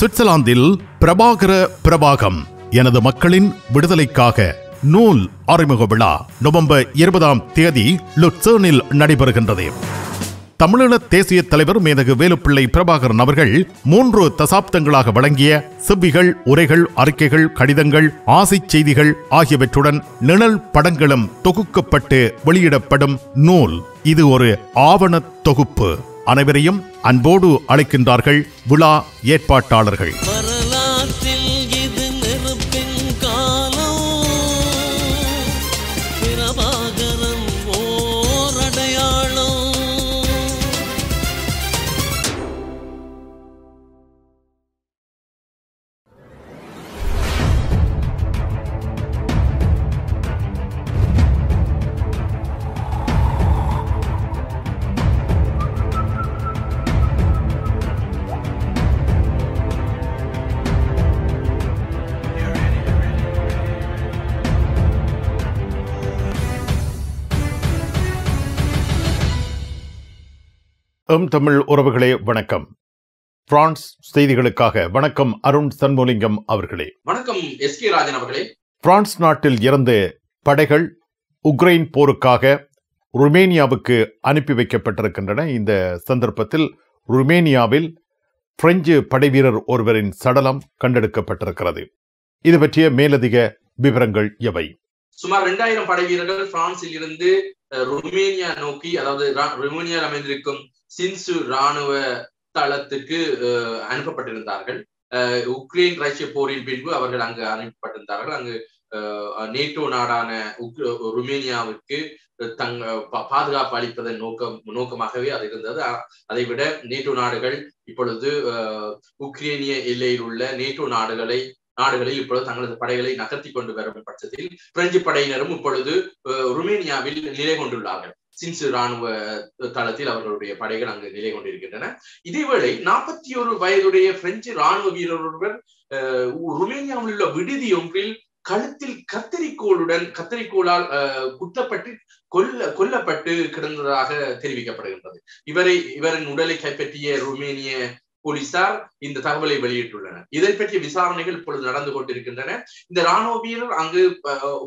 சுவிட்சர்லாந்தில் பிரபாகர பிரபாகம் எனது மக்களின் விடுதலைக்காக நூல் அறிமுக விழா நவம்பர் இருபதாம் தேதி லுட்சர்னில் நடைபெறுகின்றது. தமிழீழ தேசிய தலைவர் மேதகு வேலுப்பிள்ளை பிரபாகரன் அவர்கள் மூன்று தசாப்தங்களாக வழங்கிய செவ்விகள் உரைகள் அறிக்கைகள் கடிதங்கள் ஆசை செய்திகள் ஆகியவற்றுடன் நிழல் படங்களும் தொகுக்கப்பட்டு வெளியிடப்படும் நூல். இது ஒரு ஆவணத் தொகுப்பு. அனைவரையும் அன்போடு அழைக்கின்றார்கள் விழா ஏற்பாட்டாளர்கள். எம் தமிழ் உறவுகளே வணக்கம். பிரான்ஸ் செய்திகளுக்காக வணக்கம் அருண் சண்முலிங்கம் அவர்களே. வணக்கம் எஸ் கே ராஜன் அவர்களே. பிரான்ஸ் நாட்டில் இருந்து படைகள் உக்ரைன் போருக்காக ருமேனியாவுக்கு அனுப்பி வைக்கப்பட்டிருக்கின்றன. இந்த சந்தர்ப்பத்தில் ருமேனியாவில் பிரெஞ்சு படைவீரர் ஒருவரின் சடலம் கண்டெடுக்கப்பட்டிருக்கிறது. இது பற்றிய மேலதிக விவரங்கள் எவை? சுமார் இரண்டாயிரம் படை வீரர்கள் பிரான்சில் இருந்து ருமேனியா நோக்கி அதாவது ருமேனியாவில் அமைந்திருக்கும் சின்சு ராணுவ தளத்துக்கு அஹ், அனுப்பப்பட்டிருந்தார்கள். உக்ரைன் ரஷ்ய போரின் பின்பு அவர்கள் அங்கு அனுப்பப்பட்டிருந்தார்கள். அங்கு அஹ், நேட்டோ நாடான ருமேனியாவிற்கு ருமேனியாவுக்கு தங்க பாதுகாப்பு அளிப்பதன் நோக்கம் நோக்கமாகவே அது இருந்தது. அதை விட நேட்டோ நாடுகள் இப்பொழுது உக்ரேனிய எல்லையில் உள்ள நேட்டோ நாடுகளை நாடுகளில் இப்பொழுது தங்களது படைகளை நகர்த்தி கொண்டு வரும் பட்சத்தில் பிரெஞ்சு படையினரும் இப்பொழுது அஹ், ருமேனியாவில் நிலை கொண்டுள்ளார்கள். சின்சு ராணுவ தளத்தில் அவர்களுடைய படைகள் அங்கு நிலை கொண்டிருக்கின்றன. இதேவேளை நாற்பத்தி ஒரு வயதுடைய பிரெஞ்சு ராணுவ வீரர் ஒருவர் அஹ், ருமேனியாவில் உள்ள விடுதி ஒன்றில் கழுத்தில் கத்தரிக்கோளுடன் கத்தரிக்கோளால் அஹ், குத்தப்பட்டு கொல்ல கொல்லப்பட்டு கிடந்ததாக தெரிவிக்கப்படுகின்றது. இவரை இவரின் உடலை கைப்பற்றிய ருமேனிய போலீசார் இந்த தகவலை வெளியிட்டுள்ளனர். இதை பற்றிய விசாரணைகள் இப்பொழுது நடந்து கொண்டிருக்கின்றன. இந்த ராணுவ வீரர் அங்கு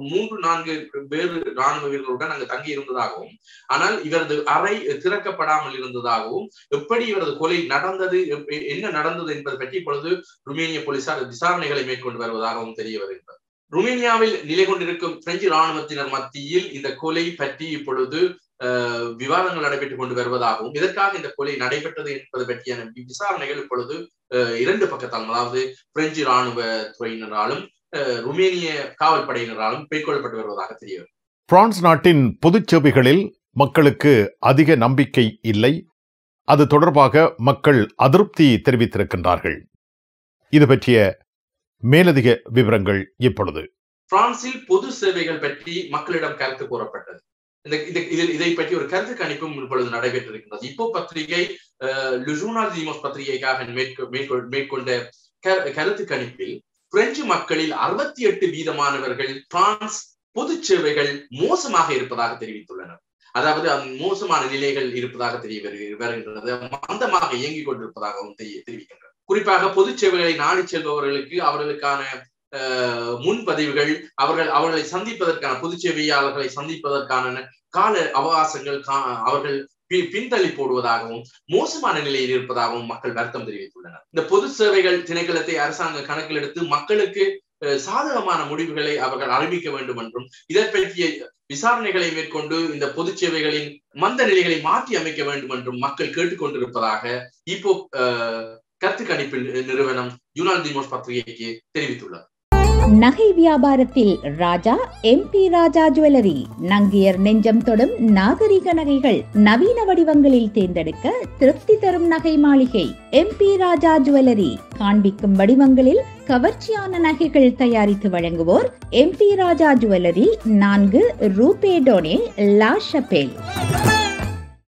மூன்று நான்கு வேறு ராணுவ வீரர்களுடன் அங்கு தங்கி இருந்ததாகவும் ஆனால் இவரது அறை திறக்கப்படாமல் இருந்ததாகவும் எப்படி இவரது கொலை நடந்தது என்ன நடந்தது என்பது பற்றி இப்பொழுது ருமேனிய போலீசார் விசாரணைகளை மேற்கொண்டு வருவதாகவும் தெரிய வருகின்றது ருமேனியாவில் நிலை கொண்டிருக்கும் பிரெஞ்சு ராணுவத்தினர் மத்தியில் இந்த கொலை பற்றி இப்பொழுது விவாதங்கள் நடைபெற்றுக் கொண்டு வருவதாகவும் இதற்காக இந்த கொலை நடைபெற்றது என்பது பற்றியான விசாரணைகள் இப்பொழுது இரண்டு பக்கத்தாலும் அதாவது பிரெஞ்சு ராணுவ துறையினராலும் ருமேனிய காவல் படையினராலும் மேற்கொள்ளப்பட்டு வருவதாக தெரிய வருகிறது. பிரான்ஸ் நாட்டின் பொதுச் சேவைகளில் மக்களுக்கு அதிக நம்பிக்கை இல்லை. அது தொடர்பாக மக்கள் அதிருப்தி தெரிவித்திருக்கின்றார்கள். இது பற்றிய மேலதிக விவரங்கள் இப்பொழுது. பிரான்சில் பொது சேவைகள் பற்றி மக்களிடம் கருத்து கூறப்பட்டது. இந்த இதில் இதை பற்றி ஒரு கருத்து கணிப்பும் இப்பொழுது நடைபெற்றிருக்கின்றது. இப்போ பத்திரிகை லுஜூனால் திமோஸ் பத்திரிகைக்காக மேற்கொள்- மேற்கொண்ட கருத்து கணிப்பில் பிரெஞ்சு மக்களில் அறுபத்தி எட்டு வீதமானவர்கள் பிரான்ஸ் பொது சேவைகள் மோசமாக இருப்பதாக தெரிவித்துள்ளனர். அதாவது அந்த மோசமான நிலைகள் இருப்பதாக தெரிய வருகின்றது. மந்தமாக இயங்கிக் கொண்டிருப்பதாகவும் தெரிய தெரிவிக்கின்றனர் குறிப்பாக பொது சேவைகளை நாடி செல்பவர்களுக்கு அவர்களுக்கான முன்பதிவுகள் அவர்கள் அவர்களை சந்திப்பதற்கான பொது சேவையாளர்களை சந்திப்பதற்கான கால அவகாசங்கள் அவர்கள் பின்தள்ளி போடுவதாகவும் மோசமான நிலையில் இருப்பதாகவும் மக்கள் வருத்தம் தெரிவித்துள்ளனர். இந்த பொது சேவைகள் திணைக்களத்தை அரசாங்கம் கணக்கில் எடுத்து மக்களுக்கு சாதகமான முடிவுகளை அவர்கள் அறிவிக்க வேண்டும் என்றும் இதை பற்றிய விசாரணைகளை மேற்கொண்டு இந்த பொது சேவைகளின் மந்த நிலைகளை மாற்றி அமைக்க வேண்டும் என்றும் மக்கள் கேட்டுக்கொண்டிருப்பதாக இப்போ கருத்து கணிப்பு நிறுவனம் யுனால் திமோஸ் பத்திரிகைக்கு தெரிவித்துள்ளது. நகை வியாபாரத்தில் ராஜா எம்பி ராஜா ஜுவல்லரி. நங்கியர் நெஞ்சம் தொடும் நாகரிக நகைகள் நவீன வடிவங்களில் தேர்ந்தெடுக்க திருப்தி தரும் நகை மாளிகை எம்பி ராஜா ஜுவல்லரி. காண்பிக்கும் வடிவங்களில் கவர்ச்சியான நகைகள் தயாரித்து வழங்குவோர் எம்பி ராஜா ஜுவல்லரி நான்கு ரூபே டோனே லா ஷபேல்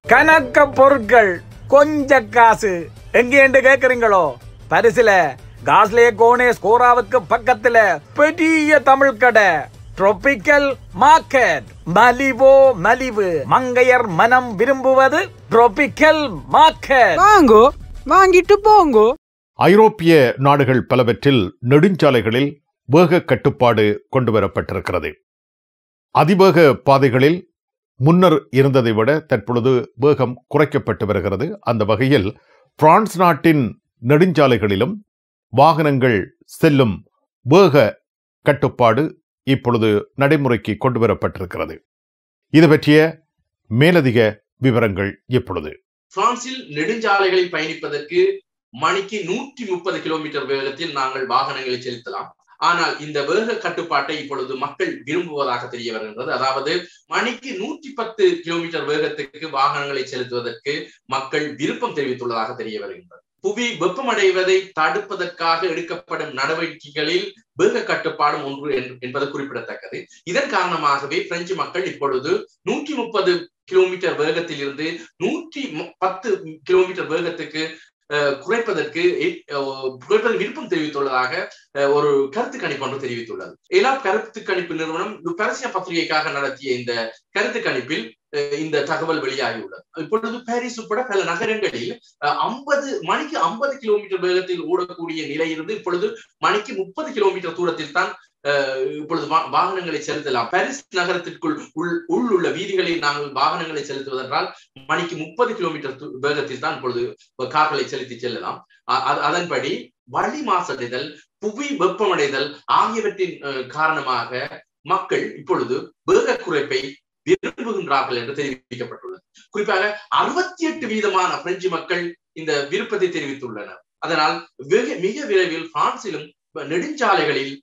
கணக்க பொருட்கள் கொஞ்ச காசு. எங்க கேக்குறீங்களோ பரிசுல காஸ்லே கோனே ஸ்கோராவுக்கு பக்கத்துல பெரிய தமிழ் கடை. ட்ரோபிக்கல் மார்க்கெட் மலிவோ மலிவு. மங்கையர் மனம் விரும்புவது ட்ரோபிக்கல் மார்க்கெட் வாங்கோ வாங்கிட்டு போங்கோ. ஐரோப்பிய நாடுகள் பலவற்றில் நெடுஞ்சாலைகளில் வேக கட்டுப்பாடு கொண்டுவரப்பட்டிருக்கிறது அதிவேக பாதைகளில் முன்னர் இருந்ததை விட தற்பொழுது வேகம் குறைக்கப்பட்டு வருகிறது. அந்த வகையில் பிரான்ஸ் நாட்டின் நெடுஞ்சாலைகளிலும் வாகனங்கள் செல்லும் வேக கட்டுப்பாடு இப்பொழுது நடைமுறைக்கு கொண்டு வரப்பட்டிருக்கிறது இது பற்றிய மேலதிக விவரங்கள் இப்பொழுது. பிரான்சில் நெடுஞ்சாலைகளில் பயணிப்பதற்கு மணிக்கு நூற்றி முப்பது கிலோமீட்டர் வேகத்தில் நாங்கள் வாகனங்களை செலுத்தலாம். ஆனால் இந்த வேக கட்டுப்பாட்டை இப்பொழுது மக்கள் விரும்புவதாக தெரிய வருகின்றது. அதாவது மணிக்கு நூற்றி பத்து கிலோமீட்டர் வேகத்துக்கு வாகனங்களை செலுத்துவதற்கு மக்கள் விருப்பம் தெரிவித்துள்ளதாக தெரிய வருகின்றது. புவி வெப்பமடைவதை தடுப்பதற்காக எடுக்கப்படும் நடவடிக்கைகளில் வேக கட்டுப்பாடும் ஒன்று என்பது குறிப்பிடத்தக்கது. இதன் காரணமாகவே பிரெஞ்சு மக்கள் இப்பொழுது நூற்றி முப்பது கிலோமீட்டர் வேகத்தில் இருந்து நூற்றி பத்து கிலோமீட்டர் வேகத்துக்கு குறைப்பதற்கு குறைப்பதற்கு விருப்பம் தெரிவித்துள்ளதாக ஒரு கருத்து கணிப்பு ஒன்று தெரிவித்துள்ளது. எல்லா கருத்து கணிப்பு நிறுவனம் பரசிய பத்திரிகைக்காக நடத்திய இந்த கருத்து கணிப்பில் இந்த தகவல் வெளியாகியுள்ளது. இப்பொழுது பாரிஸ் உட்பட பல நகரங்களில் ஐம்பது மணிக்கு ஐம்பது கிலோமீட்டர் வேகத்தில் ஓடக்கூடிய நிலை இருந்து இப்பொழுது மணிக்கு முப்பது கிலோமீட்டர் தூரத்தில் தான் இப்பொழுது வாகனங்களை செலுத்தலாம். பாரிஸ் நகரத்திற்குள் உள் உள் உள்ள வீதிகளில் நாங்கள் வாகனங்களை செலுத்துவதென்றால் மணிக்கு முப்பது கிலோமீட்டர் வேகத்தில் தான் இப்பொழுது கார்களை செலுத்தி செல்லலாம். அதன்படி வழி மாசடைதல் புவி வெப்பமடைதல் ஆகியவற்றின் காரணமாக மக்கள் இப்பொழுது வேக குறைப்பை விரும்புகின்றார்கள் என்று தெரிவிக்கப்பட்டுள்ளது. குறிப்பாக அறுபத்தி எட்டு வீதமான பிரெஞ்சு மக்கள் இந்த விருப்பத்தை தெரிவித்துள்ளனர். அதனால் மிக விரைவில் பிரான்சிலும் நெடுஞ்சாலைகளில்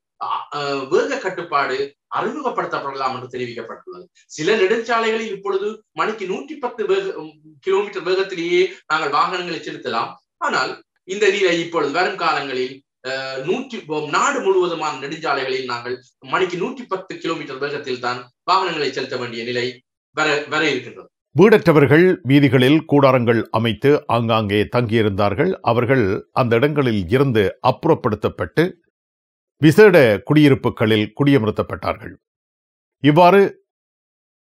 வேக கட்டுப்பாடு அறிமுகப்படுத்தப்படலாம் என்று தெரிவிக்கப்பட்டுள்ளது. சில நெடுஞ்சாலைகளில் இப்பொழுது மணிக்கு நூற்றி பத்து வேக கிலோமீட்டர் வேகத்திலேயே நாங்கள் வாகனங்களை செலுத்தலாம். ஆனால் இந்த நிலை இப்பொழுது வரும் காலங்களில் நூற்றி நாடு முழுவதுமான நெடுஞ்சாலைகளில் நாங்கள் மணிக்கு நூற்றி பத்து கிலோமீட்டர் வேகத்தில் தான் வாகனங்களை செலுத்த வேண்டிய நிலை வர வர இருக்கின்றது. வீடற்றவர்கள் வீதிகளில் கூடாரங்கள் அமைத்து ஆங்காங்கே தங்கியிருந்தார்கள். அவர்கள் அந்த இடங்களில் இருந்து அப்புறப்படுத்தப்பட்டு விசேட குடியிருப்புகளில் குடியமர்த்தப்பட்டார்கள். இவ்வாறு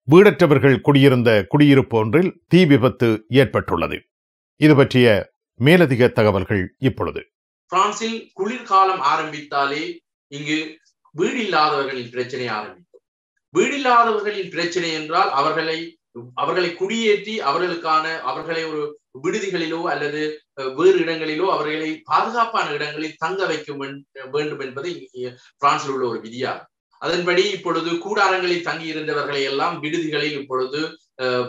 வீடற்றவர்கள் குடியிருந்த குடியிருப்பு ஒன்றில் தீ விபத்து ஏற்பட்டுள்ளது. இது பற்றிய மேலதிக தகவல்கள் இப்பொழுது. பிரான்சில் குளிர்காலம் ஆரம்பித்தாலே இங்கு வீடு இல்லாதவர்களின் பிரச்சனை ஆரம்பிக்கும். வீடு இல்லாதவர்களின் பிரச்சனை என்றால் அவர்களை அவர்களை குடியேற்றி அவர்களுக்கான அவர்களை ஒரு விடுதிகளிலோ அல்லது வேறு இடங்களிலோ அவர்களை பாதுகாப்பான இடங்களில் தங்க வைக்க வேண்டும் என்பது பிரான்சில் உள்ள ஒரு விதியாகும். அதன்படி இப்பொழுது கூடாரங்களில் தங்கி இருந்தவர்களை எல்லாம் விடுதிகளில் இப்பொழுது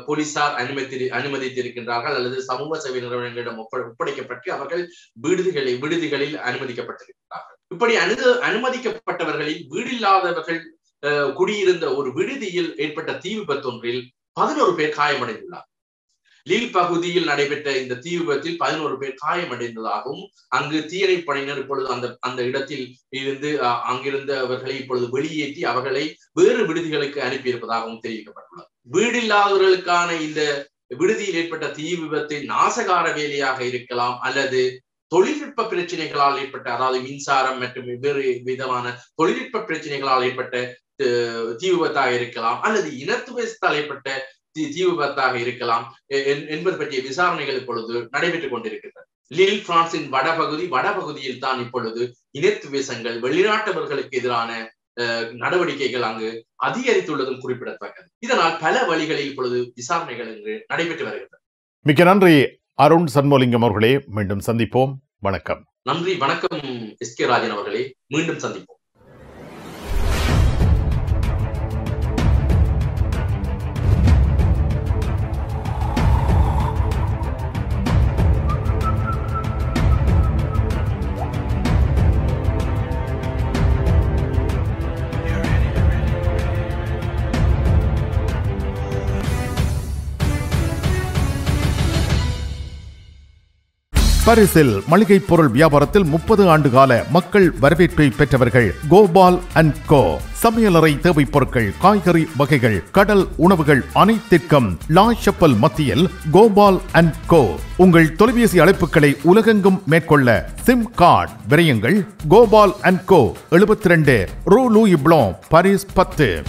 போலீசார் அனுமதி அனுமதித்திருக்கின்றார்கள் அல்லது சமூக சேவை நிறுவனங்களிடம் ஒப்படைக்கப்பட்டு அவர்கள் விடுதிகளில் விடுதிகளில் அனுமதிக்கப்பட்டிருக்கிறார்கள் இப்படி அனு அனுமதிக்கப்பட்டவர்களில் வீடில்லாதவர்கள் குடியிருந்த ஒரு விடுதியில் ஏற்பட்ட தீ விபத்தொன்றில் பதினோரு பேர் காயமடைந்துள்ளார் லீல் பகுதியில் நடைபெற்ற இந்த தீ விபத்தில் பதினோரு பேர் காயமடைந்ததாகவும் அங்கு தீயணைப்படையினர் இப்பொழுது அந்த அந்த இடத்தில் இருந்து அங்கிருந்தவர்களை இப்பொழுது வெளியேற்றி அவர்களை வேறு விடுதிகளுக்கு அனுப்பியிருப்பதாகவும் தெரிவிக்கப்பட்டுள்ளது. வீடில்லாதவர்களுக்கான இந்த விடுதியில் ஏற்பட்ட தீ விபத்து நாசகார வேலையாக இருக்கலாம் அல்லது தொழில்நுட்ப பிரச்சனைகளால் ஏற்பட்ட அதாவது மின்சாரம் மற்றும் வெவ்வேறு விதமான தொழில்நுட்ப பிரச்சனைகளால் ஏற்பட்ட தீ விபத்தாக இருக்கலாம் அல்லது இனத்துவத்தால் ஏற்பட்ட தீ விபத்தாக இருக்கலாம் என்பது பற்றிய விசாரணைகள் இப்பொழுது நடைபெற்றுக் கொண்டிருக்கின்றன. லீல் பிரான்சின் வடபகுதி வடபகுதியில் தான் இப்பொழுது இனத்துவேசங்கள் வெளிநாட்டவர்களுக்கு எதிரான நடவடிக்கைகள் அங்கு அதிகரித்துள்ளதும் குறிப்பிடத்தக்கது. இதனால் பல வழிகளில் இப்பொழுது விசாரணைகள் இங்கு நடைபெற்று வருகின்றன. மிக்க நன்றி அருண் சண்முலிங்கம் அவர்களே. மீண்டும் சந்திப்போம். வணக்கம். நன்றி வணக்கம் எஸ் கே ராஜன் அவர்களே. மீண்டும் சந்திப்போம். பரிசில் மளிகை பொருள் வியாபாரத்தில் முப்பது ஆண்டு கால மக்கள் வரவேற்பை பெற்றவர்கள் கோபால் அண்ட் கோ. சமையலறை தேவை பொருட்கள் காய்கறி வகைகள் கடல் உணவுகள் அனைத்திற்கும் லா ஷப்பல் மத்தியில் கோபால் அண்ட் கோ. உங்கள் தொலைபேசி அழைப்புகளை உலகெங்கும் மேற்கொள்ள சிம் கார்டு விரயங்கள். கோபால் அண்ட் கோ எழுபத்தி ரெண்டு ரூ லூயி பிளோ பரிஸ் பத்து.